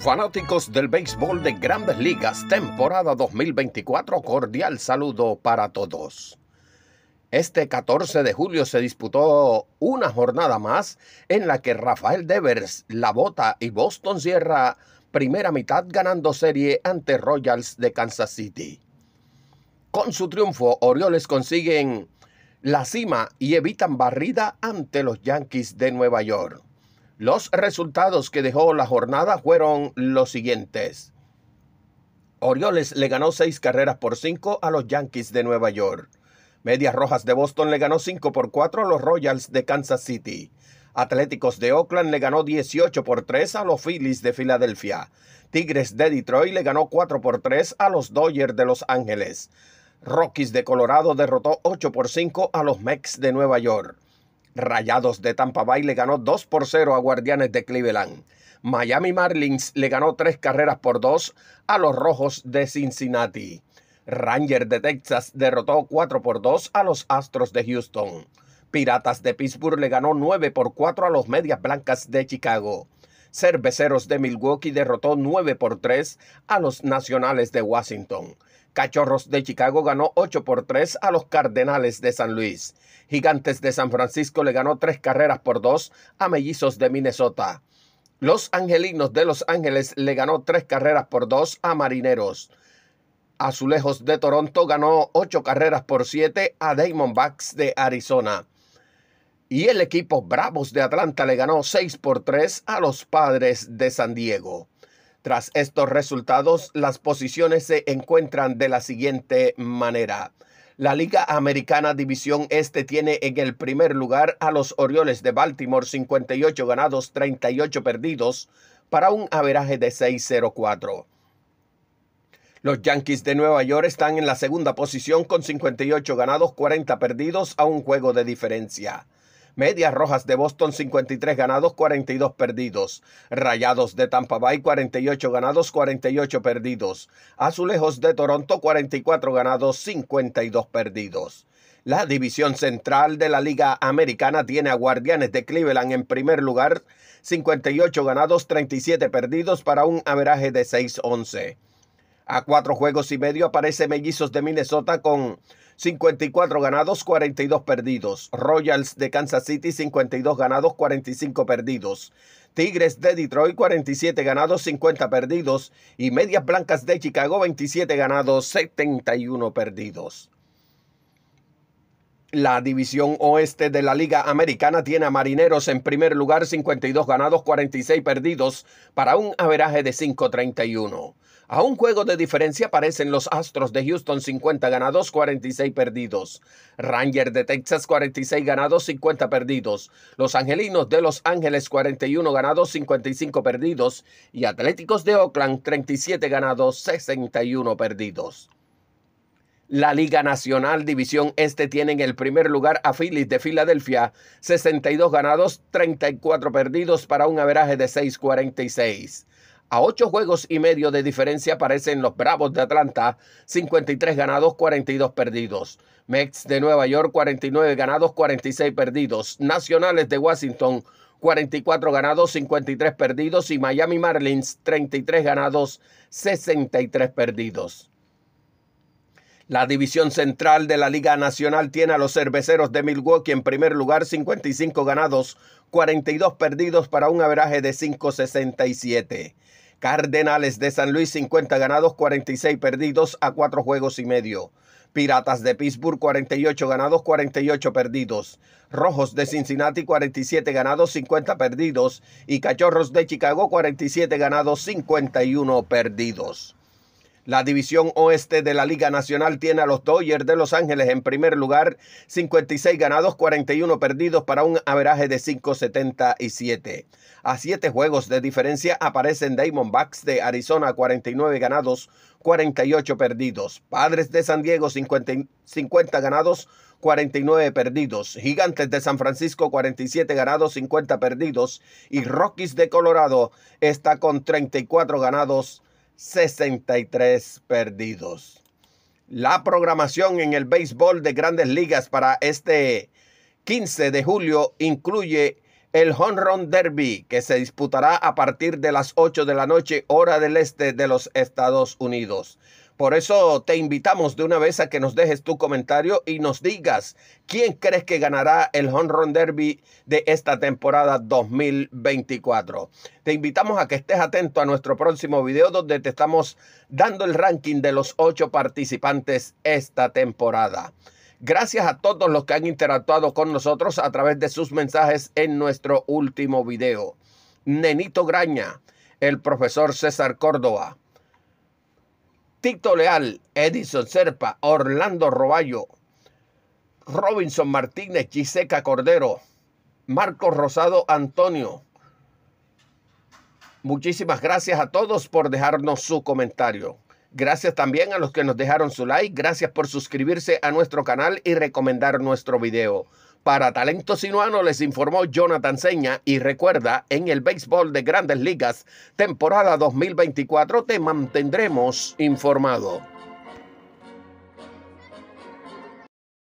Fanáticos del béisbol de grandes ligas, temporada 2024, cordial saludo para todos. Este 14 de julio se disputó una jornada más en la que Rafael Devers, La Bota y Boston cierra primera mitad ganando serie ante Royals de Kansas City. Con su triunfo, Orioles consiguen la cima y evitan barrida ante los Yankees de Nueva York. Los resultados que dejó la jornada fueron los siguientes. Orioles le ganó seis carreras por cinco a los Yankees de Nueva York. Medias Rojas de Boston le ganó 5 por 4 a los Royals de Kansas City. Atléticos de Oakland le ganó 18 por 3 a los Phillies de Filadelfia. Tigres de Detroit le ganó 4 por 3 a los Dodgers de Los Ángeles. Rockies de Colorado derrotó 8 por 5 a los Mets de Nueva York. Rayados de Tampa Bay le ganó 2 por 0 a Guardianes de Cleveland. Miami Marlins le ganó 3 carreras por 2 a los Rojos de Cincinnati. Ranger de Texas derrotó 4 por 2 a los Astros de Houston. Piratas de Pittsburgh le ganó 9 por 4 a los Medias Blancas de Chicago. Cerveceros de Milwaukee derrotó 9 por 3 a los Nacionales de Washington. Cachorros de Chicago ganó 8 por 3 a los Cardenales de San Luis. Gigantes de San Francisco le ganó 3 carreras por 2 a Mellizos de Minnesota. Los Angelinos de Los Ángeles le ganó 3 carreras por 2 a Marineros. Azulejos de Toronto ganó 8 carreras por 7 a Diamondbacks de Arizona. Y el equipo Bravos de Atlanta le ganó 6 por 3 a los Padres de San Diego. Tras estos resultados, las posiciones se encuentran de la siguiente manera. La Liga Americana División Este tiene en el primer lugar a los Orioles de Baltimore 58 ganados, 38 perdidos para un averaje de 6-0-4. Los Yankees de Nueva York están en la segunda posición con 58 ganados, 40 perdidos a un juego de diferencia. Medias Rojas de Boston 53 ganados, 42 perdidos. Rayados de Tampa Bay 48 ganados, 48 perdidos. Azulejos de Toronto 44 ganados, 52 perdidos. La división central de la Liga Americana tiene a Guardianes de Cleveland en primer lugar, 58 ganados, 37 perdidos para un averaje de 6-11. A cuatro juegos y medio aparece Mellizos de Minnesota con 54 ganados, 42 perdidos. Royals de Kansas City, 52 ganados, 45 perdidos. Tigres de Detroit, 47 ganados, 50 perdidos. Y Medias Blancas de Chicago, 27 ganados, 71 perdidos. La división oeste de la Liga Americana tiene a Marineros en primer lugar, 52 ganados, 46 perdidos, para un averaje de 5.31. A un juego de diferencia aparecen los Astros de Houston 50 ganados, 46 perdidos. Ranger de Texas 46 ganados, 50 perdidos. Los Angelinos de Los Ángeles 41 ganados, 55 perdidos. Y Atléticos de Oakland 37 ganados, 61 perdidos. La Liga Nacional División Este tiene en el primer lugar a Phillies de Filadelfia, 62 ganados, 34 perdidos para un averaje de 6.46. A ocho juegos y medio de diferencia aparecen los Bravos de Atlanta, 53 ganados, 42 perdidos. Mets de Nueva York, 49 ganados, 46 perdidos. Nacionales de Washington, 44 ganados, 53 perdidos. Y Miami Marlins, 33 ganados, 63 perdidos. La división central de la Liga Nacional tiene a los cerveceros de Milwaukee en primer lugar, 55 ganados, 42 perdidos para un averaje de 567. Cardenales de San Luis 50 ganados, 46 perdidos a cuatro juegos y medio. Piratas de Pittsburgh 48 ganados, 48 perdidos. Rojos de Cincinnati 47 ganados, 50 perdidos. Y Cachorros de Chicago 47 ganados, 51 perdidos. La división oeste de la Liga Nacional tiene a los Dodgers de Los Ángeles en primer lugar, 56 ganados, 41 perdidos para un averaje de 5.77. A siete juegos de diferencia aparecen Diamondbacks de Arizona, 49 ganados, 48 perdidos. Padres de San Diego, 50, 50 ganados, 49 perdidos. Gigantes de San Francisco, 47 ganados, 50 perdidos. Y Rockies de Colorado está con 34 ganados, 63 perdidos. La programación en el béisbol de grandes ligas para este 15 de julio incluye el Home Run Derby, que se disputará a partir de las 8 de la noche, hora del este de los Estados Unidos. Por eso te invitamos de una vez a que nos dejes tu comentario y nos digas quién crees que ganará el Home Run Derby de esta temporada 2024. Te invitamos a que estés atento a nuestro próximo video donde te estamos dando el ranking de los ocho participantes esta temporada. Gracias a todos los que han interactuado con nosotros a través de sus mensajes en nuestro último video. Nenito Graña, el profesor César Córdoba, Tito Leal, Edison Serpa, Orlando Roballo, Robinson Martínez, Giseca Cordero, Marcos Rosado Antonio. Muchísimas gracias a todos por dejarnos su comentario. Gracias también a los que nos dejaron su like. Gracias por suscribirse a nuestro canal y recomendar nuestro video. Para Talento Sinuano les informó Jonathan Seña y recuerda, en el béisbol de grandes ligas, temporada 2024, te mantendremos informado.